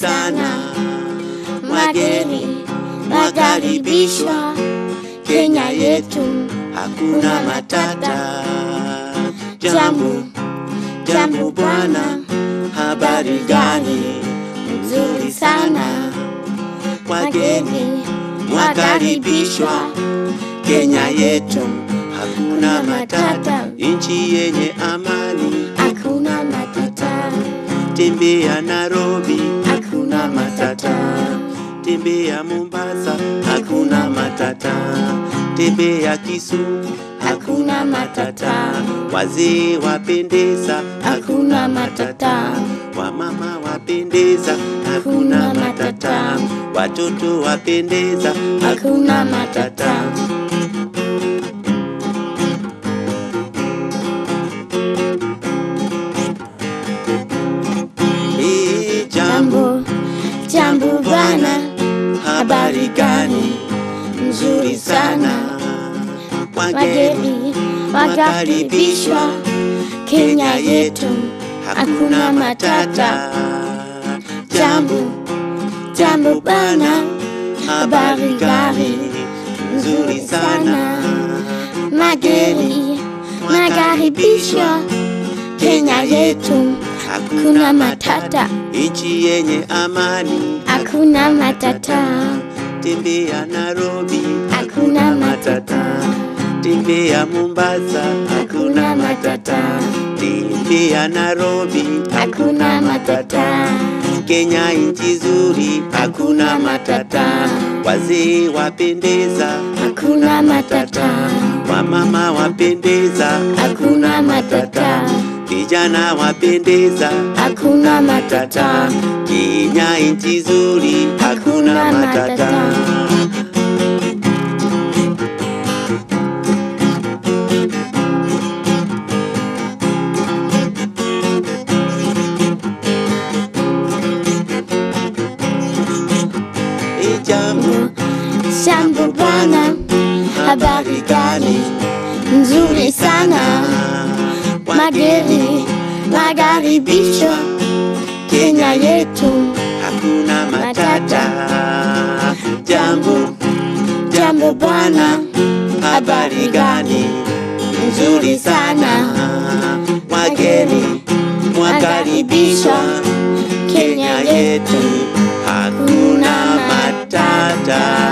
sana, wageni wakaribishwa Kenya yetu, hakuna matata. Jambo jambo bwana, habari gani? Nzuri sana, wageni mwakaribishwa Kenya yetu, hakuna matata, nchi yenye amani, tembea Nairobi, hakuna matata, tembea Mombasa, hakuna matata, tembea Kisumu, hakuna matata, wazee wapendeza, hakuna matata, wamama wapendeza, hakuna matata, watoto wapendeza, hakuna matata. Bwana, habari gani? Nzuri sana, wageni wakaribishwa Kenya yetu, hakuna matata. Jambo jambo bwana, habari gani? Nzuri sana, mageni makaribishwa Kenya yetu, hakuna matata, nchi yenye amani, hakuna matata, tembea Nairobi, hakuna matata, tembea Mombasa, hakuna matata, tembea Nairobi, hakuna matata, Kenya nchi nzuri, hakuna matata, wazee wapendeza, hakuna matata, wamama wapendeza, hakuna matata, vijana wapendeza, hakuna matata, Kenya inchi nzuri, hakuna matata. Jambo bwana, habari gani? Nzuri sana, mageni bicho, Kenya yetu, hakuna matata. Jambo jambo bwana, habari gani? Nzuri sana, wageni mwakaribishwa. Kenya yetu, hakuna matata.